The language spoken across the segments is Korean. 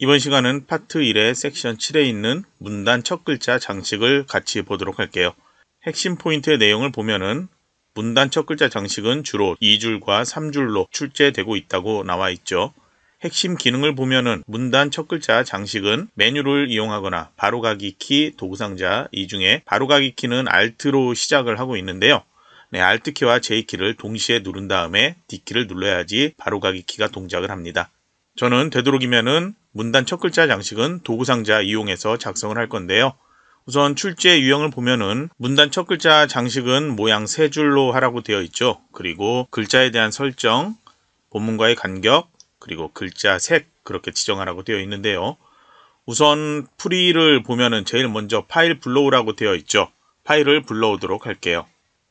이번 시간은 파트 1의 섹션 7에 있는 문단 첫 글자 장식을 같이 보도록 할게요. 핵심 포인트의 내용을 보면은 문단 첫 글자 장식은 주로 2줄과 3줄로 출제되고 있다고 나와 있죠. 핵심 기능을 보면은 문단 첫 글자 장식은 메뉴를 이용하거나 바로가기 키, 도구상자 이 중에 바로가기 키는 Alt로 시작을 하고 있는데요. 네, Alt키와 J키를 동시에 누른 다음에 D키를 눌러야지 바로가기 키가 동작을 합니다. 저는 되도록이면은 문단 첫 글자 장식은 도구상자 이용해서 작성을 할 건데요. 우선 출제 유형을 보면은 문단 첫 글자 장식은 모양 세 줄로 하라고 되어 있죠. 그리고 글자에 대한 설정, 본문과의 간격, 그리고 글자 색 그렇게 지정하라고 되어 있는데요. 우선 프리를 보면은 제일 먼저 파일 불러오라고 되어 있죠. 파일을 불러오도록 할게요.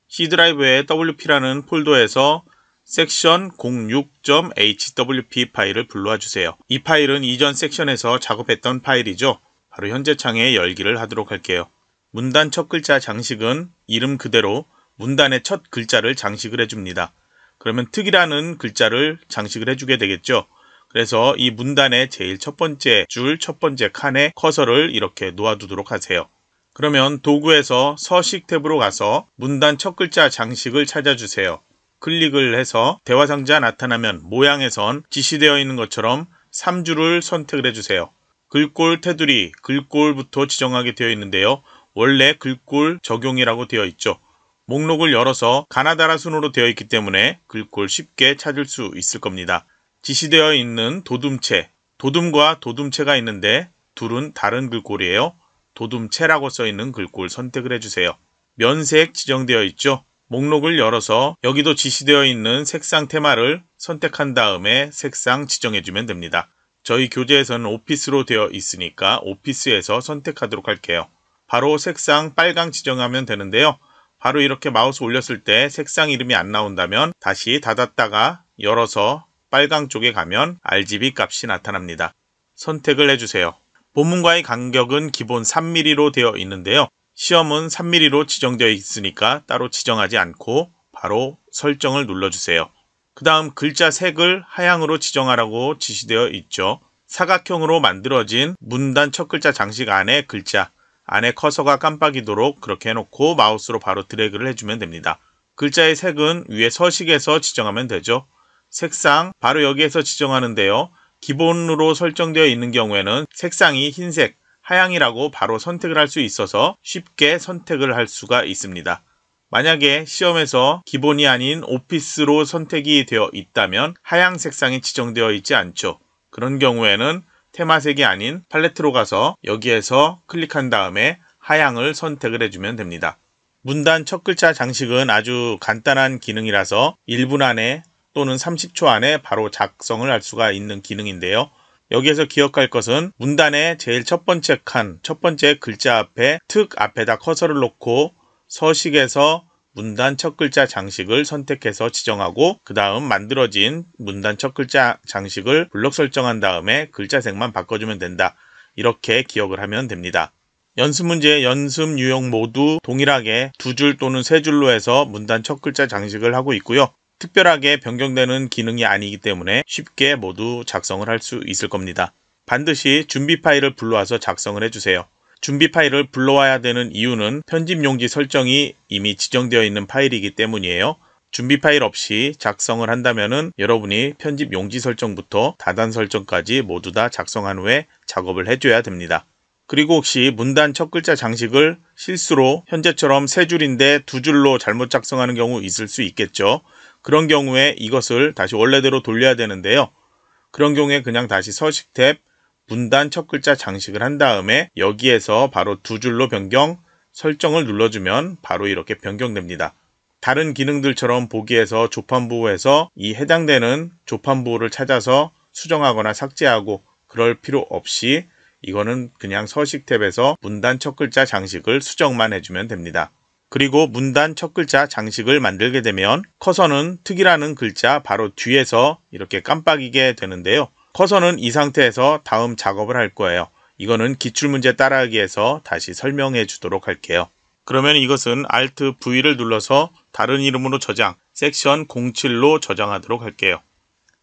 C 드라이브의 WP라는 폴더에서 섹션 06.hwp 파일을 불러와 주세요. 이 파일은 이전 섹션에서 작업했던 파일이죠. 바로 현재 창에 열기를 하도록 할게요. 문단 첫 글자 장식은 이름 그대로 문단의 첫 글자를 장식을 해줍니다. 그러면 특이라는 글자를 장식을 해주게 되겠죠. 그래서 이 문단의 제일 첫 번째 줄, 첫 번째 칸에 커서를 이렇게 놓아두도록 하세요. 그러면 도구에서 서식 탭으로 가서 문단 첫 글자 장식을 찾아주세요. 클릭을 해서 대화 상자 나타나면 모양에선 지시되어 있는 것처럼 3줄을 선택을 해주세요. 글꼴 테두리, 글꼴부터 지정하게 되어 있는데요. 원래 글꼴 적용이라고 되어 있죠. 목록을 열어서 가나다라 순으로 되어 있기 때문에 글꼴 쉽게 찾을 수 있을 겁니다. 지시되어 있는 도둠체, 도둠과 도둠체가 있는데 둘은 다른 글꼴이에요. 도둠체라고 써 있는 글꼴 선택을 해주세요. 면색 지정되어 있죠. 목록을 열어서 여기도 지시되어 있는 색상 테마를 선택한 다음에 색상 지정해주면 됩니다. 저희 교재에서는 오피스로 되어 있으니까 오피스에서 선택하도록 할게요. 바로 색상 빨강 지정하면 되는데요. 바로 이렇게 마우스 올렸을 때 색상 이름이 안 나온다면 다시 닫았다가 열어서 빨강 쪽에 가면 RGB 값이 나타납니다. 선택을 해주세요. 본문과의 간격은 기본 3mm로 되어 있는데요. 시험은 3mm로 지정되어 있으니까 따로 지정하지 않고 바로 설정을 눌러주세요. 그 다음 글자 색을 하향으로 지정하라고 지시되어 있죠. 사각형으로 만들어진 문단 첫 글자 장식 안에 글자, 안에 커서가 깜빡이도록 그렇게 해놓고 마우스로 바로 드래그를 해주면 됩니다. 글자의 색은 위에 서식에서 지정하면 되죠. 색상 바로 여기에서 지정하는데요. 기본으로 설정되어 있는 경우에는 색상이 흰색, 하향이라고 바로 선택을 할 수 있어서 쉽게 선택을 할 수가 있습니다. 만약에 시험에서 기본이 아닌 오피스로 선택이 되어 있다면 하향 색상이 지정되어 있지 않죠. 그런 경우에는 테마색이 아닌 팔레트로 가서 여기에서 클릭한 다음에 하향을 선택을 해주면 됩니다. 문단 첫 글자 장식은 아주 간단한 기능이라서 1분 안에 또는 30초 안에 바로 작성을 할 수가 있는 기능인데요. 여기에서 기억할 것은 문단의 제일 첫 번째 칸, 첫 번째 글자 앞에 특 앞에다 커서를 놓고 서식에서 문단 첫 글자 장식을 선택해서 지정하고 그 다음 만들어진 문단 첫 글자 장식을 블록 설정한 다음에 글자 색만 바꿔주면 된다. 이렇게 기억을 하면 됩니다. 연습 문제, 연습 유형 모두 동일하게 두 줄 또는 세 줄로 해서 문단 첫 글자 장식을 하고 있고요. 특별하게 변경되는 기능이 아니기 때문에 쉽게 모두 작성을 할 수 있을 겁니다. 반드시 준비 파일을 불러와서 작성을 해주세요. 준비 파일을 불러와야 되는 이유는 편집 용지 설정이 이미 지정되어 있는 파일이기 때문이에요. 준비 파일 없이 작성을 한다면 여러분이 편집 용지 설정부터 다단 설정까지 모두 다 작성한 후에 작업을 해줘야 됩니다. 그리고 혹시 문단 첫 글자 장식을 실수로 현재처럼 세 줄인데 두 줄로 잘못 작성하는 경우 있을 수 있겠죠. 그런 경우에 이것을 다시 원래대로 돌려야 되는데요. 그런 경우에 그냥 다시 서식 탭 문단 첫 글자 장식을 한 다음에 여기에서 바로 두 줄로 변경 설정을 눌러주면 바로 이렇게 변경됩니다. 다른 기능들처럼 보기에서 조판부호에서 이 해당되는 조판부호를 찾아서 수정하거나 삭제하고 그럴 필요 없이 이거는 그냥 서식 탭에서 문단 첫 글자 장식을 수정만 해주면 됩니다. 그리고 문단 첫 글자 장식을 만들게 되면 커서는 특이라는 글자 바로 뒤에서 이렇게 깜빡이게 되는데요. 커서는 이 상태에서 다음 작업을 할 거예요. 이거는 기출문제 따라하기에서 다시 설명해 주도록 할게요. 그러면 이것은 Alt V를 눌러서 다른 이름으로 저장, 섹션 07로 저장하도록 할게요.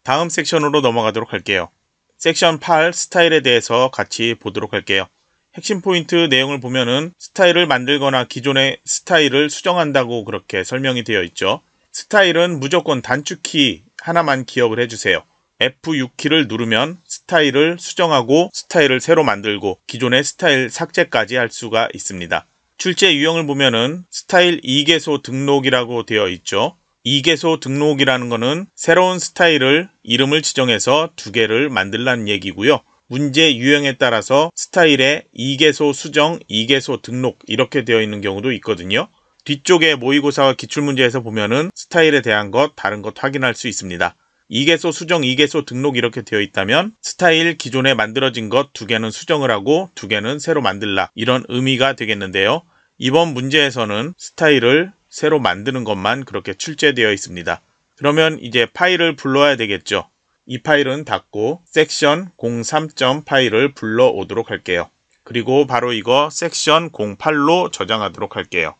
다음 섹션으로 넘어가도록 할게요. 섹션 8 스타일에 대해서 같이 보도록 할게요. 핵심 포인트 내용을 보면은 스타일을 만들거나 기존의 스타일을 수정한다고 그렇게 설명이 되어 있죠. 스타일은 무조건 단축키 하나만 기억을 해주세요. F6키를 누르면 스타일을 수정하고 스타일을 새로 만들고 기존의 스타일 삭제까지 할 수가 있습니다. 출제 유형을 보면은 스타일 2개소 등록이라고 되어 있죠. 2개소 등록이라는 것은 새로운 스타일을 이름을 지정해서 두 개를 만들라는 얘기고요. 문제 유형에 따라서 스타일의 2개소 수정, 2개소 등록 이렇게 되어 있는 경우도 있거든요. 뒤쪽에 모의고사와 기출문제에서 보면은 스타일에 대한 것, 다른 것 확인할 수 있습니다. 2개소 수정, 2개소 등록 이렇게 되어 있다면 스타일 기존에 만들어진 것 두 개는 수정을 하고 두 개는 새로 만들라 이런 의미가 되겠는데요. 이번 문제에서는 스타일을 새로 만드는 것만 그렇게 출제되어 있습니다. 그러면 이제 파일을 불러야 되겠죠. 이 파일은 닫고 섹션 03점 파일을 불러오도록 할게요. 그리고 바로 이거 섹션 08로 저장하도록 할게요.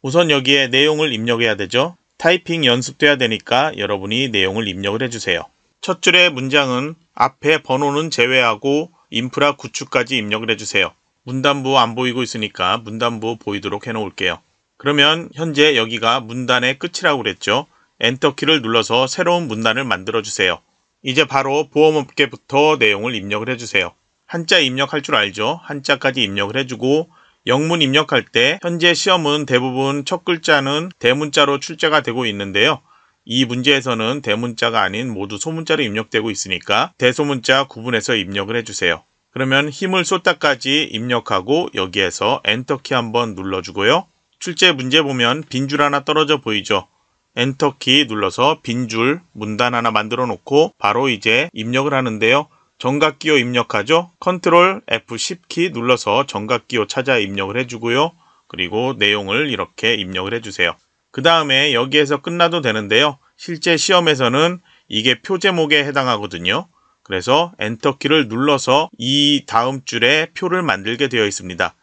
우선 여기에 내용을 입력해야 되죠. 타이핑 연습돼야 되니까 여러분이 내용을 입력을 해주세요. 첫 줄의 문장은 앞에 번호는 제외하고 인프라 구축까지 입력을 해주세요. 문단부 안 보이고 있으니까 문단부 보이도록 해놓을게요. 그러면 현재 여기가 문단의 끝이라고 그랬죠. 엔터키를 눌러서 새로운 문단을 만들어 주세요. 이제 바로 보험업계부터 내용을 입력을 해주세요. 한자 입력할 줄 알죠? 한자까지 입력을 해주고 영문 입력할 때 현재 시험은 대부분 첫 글자는 대문자로 출제가 되고 있는데요. 이 문제에서는 대문자가 아닌 모두 소문자로 입력되고 있으니까 대소문자 구분해서 입력을 해주세요. 그러면 힘을 쏟다까지 입력하고 여기에서 엔터키 한번 눌러주고요. 출제 문제 보면 빈 줄 하나 떨어져 보이죠? 엔터 키 눌러서 빈 줄 문단 하나 만들어 놓고 바로 이제 입력을 하는데요. 전각기호 입력하죠. 컨트롤 F10 키 눌러서 전각기호 찾아 입력을 해주고요. 그리고 내용을 이렇게 입력을 해주세요. 그 다음에 여기에서 끝나도 되는데요. 실제 시험에서는 이게 표 제목에 해당하거든요. 그래서 엔터키를 눌러서 이 다음 줄에 표를 만들게 되어 있습니다.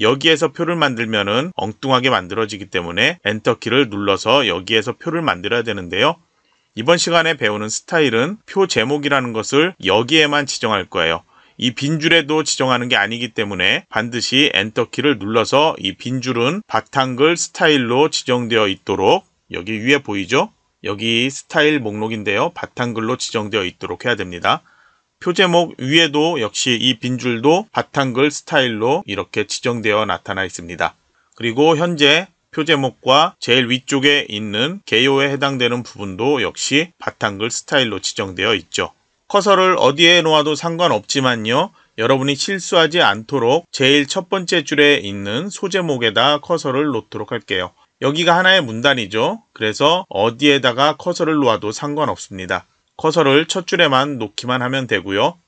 여기에서 표를 만들면은 엉뚱하게 만들어지기 때문에 엔터키를 눌러서 여기에서 표를 만들어야 되는데요. 이번 시간에 배우는 스타일은 표 제목이라는 것을 여기에만 지정할 거예요. 이 빈줄에도 지정하는 게 아니기 때문에 반드시 엔터키를 눌러서 이 빈줄은 바탕글 스타일로 지정되어 있도록 여기 위에 보이죠? 여기 스타일 목록인데요. 바탕글로 지정되어 있도록 해야 됩니다. 표제목 위에도 역시 이 빈줄도 바탕글 스타일로 이렇게 지정되어 나타나 있습니다. 그리고 현재 표제목과 제일 위쪽에 있는 개요에 해당되는 부분도 역시 바탕글 스타일로 지정되어 있죠. 커서를 어디에 놓아도 상관없지만요. 여러분이 실수하지 않도록 제일 첫 번째 줄에 있는 소제목에다 커서를 놓도록 할게요. 여기가 하나의 문단이죠. 그래서 어디에다가 커서를 놓아도 상관없습니다. 커서를 첫 줄에만 놓기만 하면 되고요.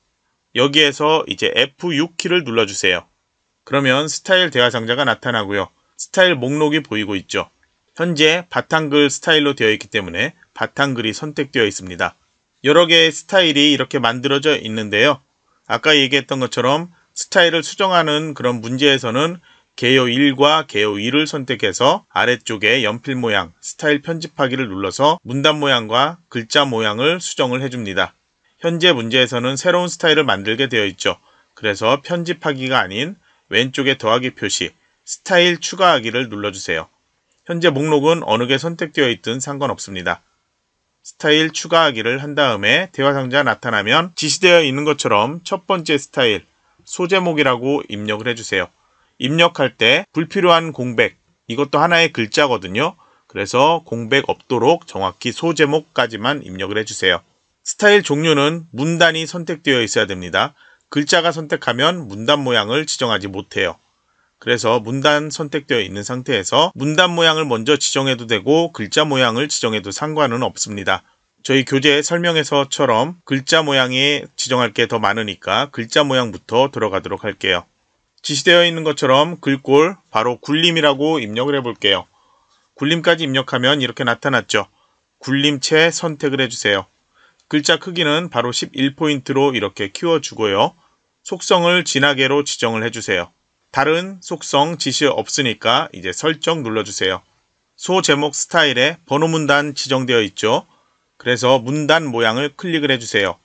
여기에서 이제 F6키를 눌러주세요. 그러면 스타일 대화 상자가 나타나고요. 스타일 목록이 보이고 있죠. 현재 바탕글 스타일로 되어 있기 때문에 바탕글이 선택되어 있습니다. 여러 개의 스타일이 이렇게 만들어져 있는데요. 아까 얘기했던 것처럼 스타일을 수정하는 그런 문제에서는 개요 1과 개요 2를 선택해서 아래쪽에 연필 모양 스타일 편집하기를 눌러서 문단 모양과 글자 모양을 수정을 해줍니다. 현재 문제에서는 새로운 스타일을 만들게 되어 있죠. 그래서 편집하기가 아닌 왼쪽에 더하기 표시 스타일 추가하기를 눌러주세요. 현재 목록은 어느 게 선택되어 있든 상관없습니다. 스타일 추가하기를 한 다음에 대화 상자 나타나면 지시되어 있는 것처럼 첫 번째 스타일 소제목이라고 입력을 해주세요. 입력할 때 불필요한 공백 이것도 하나의 글자거든요. 그래서 공백 없도록 정확히 소제목까지만 입력을 해주세요. 스타일 종류는 문단이 선택되어 있어야 됩니다. 글자가 선택하면 문단 모양을 지정하지 못해요. 그래서 문단 선택되어 있는 상태에서 문단 모양을 먼저 지정해도 되고 글자 모양을 지정해도 상관은 없습니다. 저희 교재 설명에서처럼 글자 모양이 지정할 게 더 많으니까 글자 모양부터 들어가도록 할게요. 지시되어 있는 것처럼 글꼴 바로 굴림이라고 입력을 해볼게요. 굴림까지 입력하면 이렇게 나타났죠. 굴림체 선택을 해주세요. 글자 크기는 바로 11포인트로 이렇게 키워주고요. 속성을 진하게로 지정을 해주세요. 다른 속성 지시 없으니까 이제 설정 눌러주세요. 소 제목 스타일에 번호 문단 지정되어 있죠. 그래서 문단 모양을 클릭을 해주세요.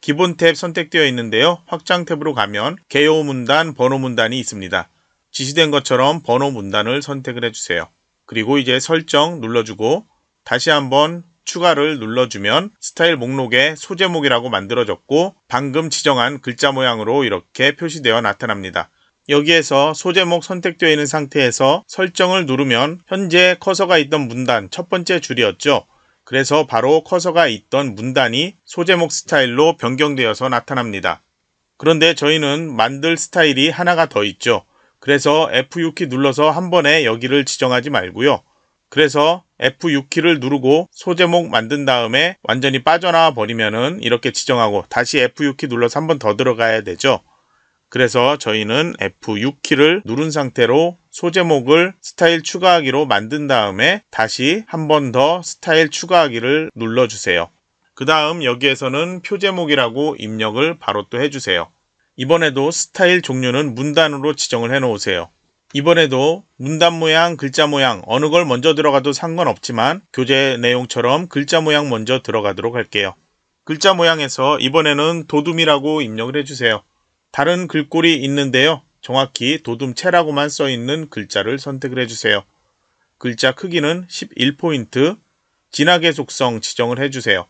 기본 탭 선택되어 있는데요. 확장 탭으로 가면 개요 문단, 번호 문단이 있습니다. 지시된 것처럼 번호 문단을 선택을 해주세요. 그리고 이제 설정 눌러주고 다시 한번 추가를 눌러주면 스타일 목록에 소제목이라고 만들어졌고 방금 지정한 글자 모양으로 이렇게 표시되어 나타납니다. 여기에서 소제목 선택되어 있는 상태에서 설정을 누르면 현재 커서가 있던 문단 첫 번째 줄이었죠. 그래서 바로 커서가 있던 문단이 소제목 스타일로 변경되어서 나타납니다. 그런데 저희는 만들 스타일이 하나가 더 있죠. 그래서 F6키 눌러서 한 번에 여기를 지정하지 말고요. 그래서 F6키를 누르고 소제목 만든 다음에 완전히 빠져나와 버리면은 이렇게 지정하고 다시 F6키 눌러서 한 번 더 들어가야 되죠. 그래서 저희는 F6키를 누른 상태로 소제목을 스타일 추가하기로 만든 다음에 다시 한 번 더 스타일 추가하기를 눌러주세요. 그 다음 여기에서는 표제목이라고 입력을 바로 또 해주세요. 이번에도 스타일 종류는 문단으로 지정을 해 놓으세요. 이번에도 문단 모양, 글자 모양 어느 걸 먼저 들어가도 상관없지만 교재 내용처럼 글자 모양 먼저 들어가도록 할게요. 글자 모양에서 이번에는 도둠이라고 입력을 해주세요. 다른 글꼴이 있는데요. 정확히 도둠체라고만 써있는 글자를 선택을 해주세요. 글자 크기는 11포인트, 진하게 속성 지정을 해주세요.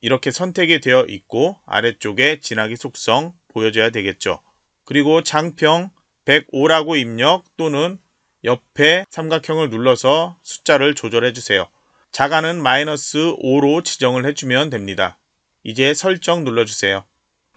이렇게 선택이 되어 있고 아래쪽에 진하게 속성 보여줘야 되겠죠. 그리고 장평 105라고 입력 또는 옆에 삼각형을 눌러서 숫자를 조절해 주세요. 자가는 마이너스 5로 지정을 해주면 됩니다. 이제 설정 눌러주세요.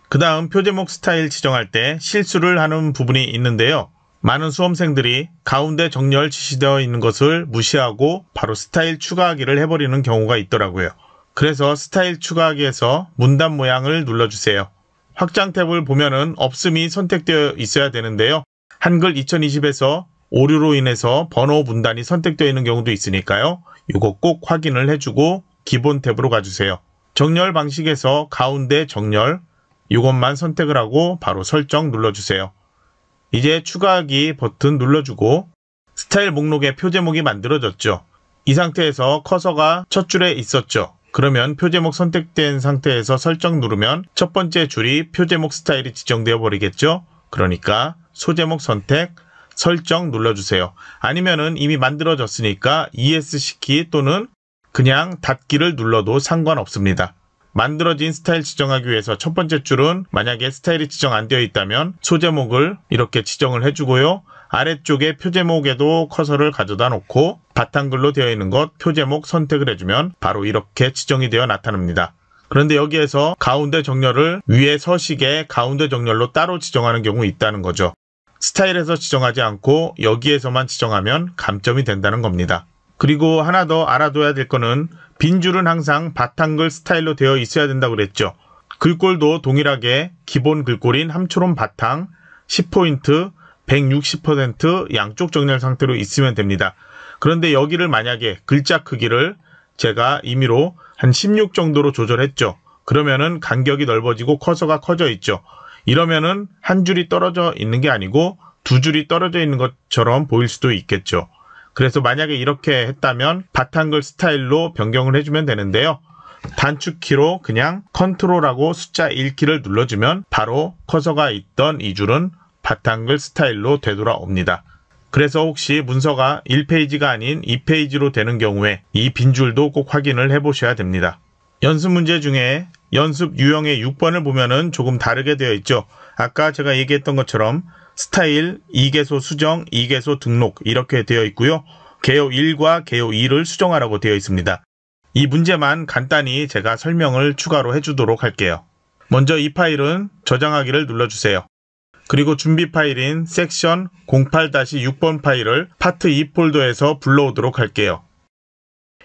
그 다음 표제목 스타일 지정할 때 실수를 하는 부분이 있는데요. 많은 수험생들이 가운데 정렬 지시되어 있는 것을 무시하고 바로 스타일 추가하기를 해버리는 경우가 있더라고요. 그래서 스타일 추가하기에서 문단 모양을 눌러주세요. 확장 탭을 보면은 없음이 선택되어 있어야 되는데요. 한글 2020에서 오류로 인해서 번호 문단이 선택되어 있는 경우도 있으니까요. 이거 꼭 확인을 해주고 기본 탭으로 가주세요. 정렬 방식에서 가운데 정렬 이것만 선택을 하고 바로 설정 눌러주세요. 이제 추가하기 버튼 눌러주고 스타일 목록에 표 제목이 만들어졌죠. 이 상태에서 커서가 첫 줄에 있었죠. 그러면 표 제목 선택된 상태에서 설정 누르면 첫 번째 줄이 표 제목 스타일이 지정되어 버리겠죠. 그러니까 소제목 선택, 설정 눌러주세요. 아니면은 이미 만들어졌으니까 ESC키 또는 그냥 닫기를 눌러도 상관없습니다. 만들어진 스타일 지정하기 위해서 첫 번째 줄은 만약에 스타일이 지정 안 되어 있다면 소제목을 이렇게 지정을 해주고요. 아래쪽에 표제목에도 커서를 가져다 놓고 바탕글로 되어 있는 것 표제목 선택을 해주면 바로 이렇게 지정이 되어 나타납니다. 그런데 여기에서 가운데 정렬을 위에 서식에 가운데 정렬로 따로 지정하는 경우 있다는 거죠. 스타일에서 지정하지 않고 여기에서만 지정하면 감점이 된다는 겁니다. 그리고 하나 더 알아둬야 될 거는 빈 줄은 항상 바탕글 스타일로 되어 있어야 된다고 그랬죠. 글꼴도 동일하게 기본 글꼴인 함초롬 바탕 10포인트 160% 양쪽 정렬 상태로 있으면 됩니다. 그런데 여기를 만약에 글자 크기를 제가 임의로 한 16 정도로 조절했죠. 그러면은 간격이 넓어지고 커서가 커져 있죠. 이러면은 한 줄이 떨어져 있는 게 아니고 두 줄이 떨어져 있는 것처럼 보일 수도 있겠죠. 그래서 만약에 이렇게 했다면 바탕글 스타일로 변경을 해주면 되는데요. 단축키로 그냥 컨트롤하고 숫자 1키를 눌러주면 바로 커서가 있던 이 줄은 바탕글 스타일로 되돌아옵니다. 그래서 혹시 문서가 1페이지가 아닌 2페이지로 되는 경우에 이 빈줄도 꼭 확인을 해 보셔야 됩니다. 연습 문제 중에 연습 유형의 6번을 보면은 조금 다르게 되어 있죠. 아까 제가 얘기했던 것처럼 스타일, 2개소 수정, 2개소 등록 이렇게 되어 있고요. 개요 1과 개요 2를 수정하라고 되어 있습니다. 이 문제만 간단히 제가 설명을 추가로 해주도록 할게요. 먼저 이 파일은 저장하기를 눌러주세요. 그리고 준비 파일인 섹션 08-6번 파일을 파트 2 폴더에서 불러오도록 할게요.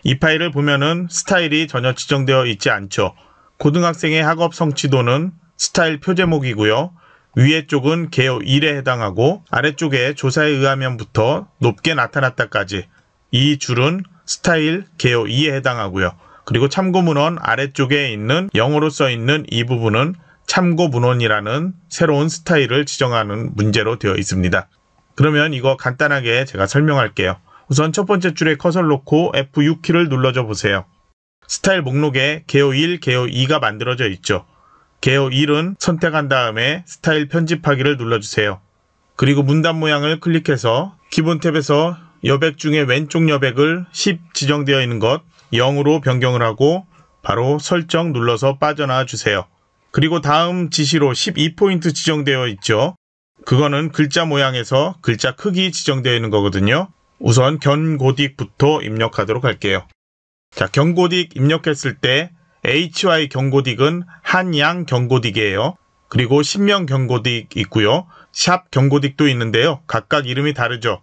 이 파일을 보면은 스타일이 전혀 지정되어 있지 않죠. 고등학생의 학업 성취도는 스타일 표제목이고요. 위에 쪽은 개요 1에 해당하고 아래쪽에 조사에 의하면부터 높게 나타났다까지 이 줄은 스타일 개요 2에 해당하고요. 그리고 참고 문헌 아래쪽에 있는 영어로 써 있는 이 부분은 참고 문헌이라는 새로운 스타일을 지정하는 문제로 되어 있습니다. 그러면 이거 간단하게 제가 설명할게요. 우선 첫 번째 줄에 커서를 놓고 F6키를 눌러줘 보세요. 스타일 목록에 개요 1, 개요 2가 만들어져 있죠. 개요 1은 선택한 다음에 스타일 편집하기를 눌러주세요. 그리고 문단 모양을 클릭해서 기본 탭에서 여백 중에 왼쪽 여백을 10 지정되어 있는 것 0으로 변경을 하고 바로 설정 눌러서 빠져나와 주세요. 그리고 다음 지시로 12포인트 지정되어 있죠. 그거는 글자 모양에서 글자 크기 지정되어 있는 거거든요. 우선 견고딕부터 입력하도록 할게요. 자, 경고딕 입력했을 때 HY 경고딕은 한양 경고딕이에요. 그리고 신명 경고딕 있고요. 샵 경고딕도 있는데요. 각각 이름이 다르죠.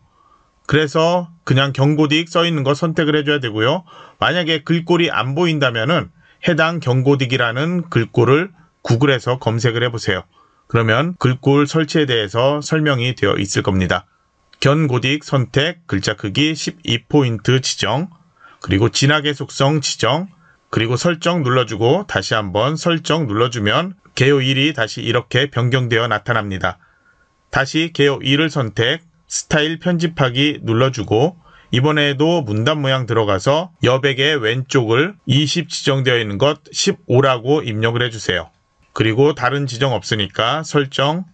그래서 그냥 경고딕 써 있는 거 선택을 해줘야 되고요. 만약에 글꼴이 안 보인다면은 해당 경고딕이라는 글꼴을 구글에서 검색을 해보세요. 그러면 글꼴 설치에 대해서 설명이 되어 있을 겁니다. 견고딕 선택, 글자 크기 12포인트 지정, 그리고 진하게 속성 지정, 그리고 설정 눌러주고 다시 한번 설정 눌러주면 개요 1이 다시 이렇게 변경되어 나타납니다. 다시 개요 2를 선택, 스타일 편집하기 눌러주고 이번에도 문단 모양 들어가서 여백의 왼쪽을 20 지정되어 있는 것 15라고 입력을 해주세요. 그리고 다른 지정 없으니까 설정,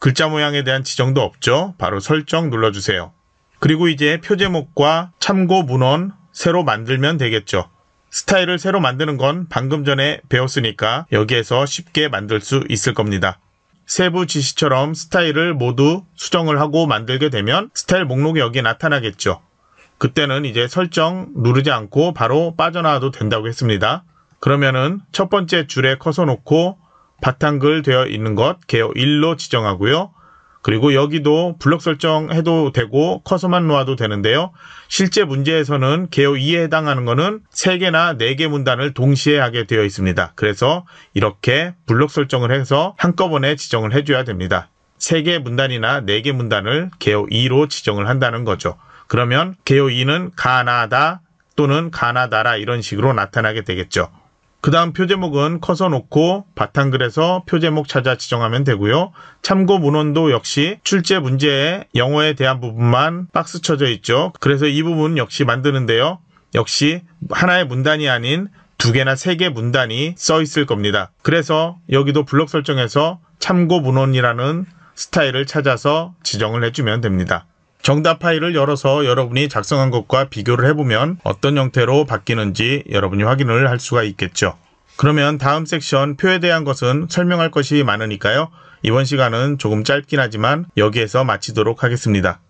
글자 모양에 대한 지정도 없죠. 바로 설정 눌러주세요. 그리고 이제 표제목과 참고 문헌 새로 만들면 되겠죠. 스타일을 새로 만드는 건 방금 전에 배웠으니까 여기에서 쉽게 만들 수 있을 겁니다. 세부 지시처럼 스타일을 모두 수정을 하고 만들게 되면 스타일 목록이 여기에 나타나겠죠. 그때는 이제 설정 누르지 않고 바로 빠져나와도 된다고 했습니다. 그러면은 첫 번째 줄에 커서 놓고 바탕글 되어 있는 것 개요 1로 지정하고요. 그리고 여기도 블럭 설정해도 되고 커서만 놓아도 되는데요. 실제 문제에서는 개요 2에 해당하는 것은 3개나 4개 문단을 동시에 하게 되어 있습니다. 그래서 이렇게 블럭 설정을 해서 한꺼번에 지정을 해줘야 됩니다. 3개 문단이나 4개 문단을 개요 2로 지정을 한다는 거죠. 그러면 개요 2는 가나다 또는 가나다라 이런 식으로 나타나게 되겠죠. 그 다음 표제목은 커서 놓고 바탕글에서 표제목 찾아 지정하면 되고요. 참고 문헌도 역시 출제 문제에 영어에 대한 부분만 박스 쳐져 있죠. 그래서 이 부분 역시 만드는데요. 역시 하나의 문단이 아닌 두 개나 세 개 문단이 써 있을 겁니다. 그래서 여기도 블록 설정에서 참고 문헌이라는 스타일을 찾아서 지정을 해주면 됩니다. 정답 파일을 열어서 여러분이 작성한 것과 비교를 해보면 어떤 형태로 바뀌는지 여러분이 확인을 할 수가 있겠죠. 그러면 다음 섹션 표에 대한 것은 설명할 것이 많으니까요. 이번 시간은 조금 짧긴 하지만 여기에서 마치도록 하겠습니다.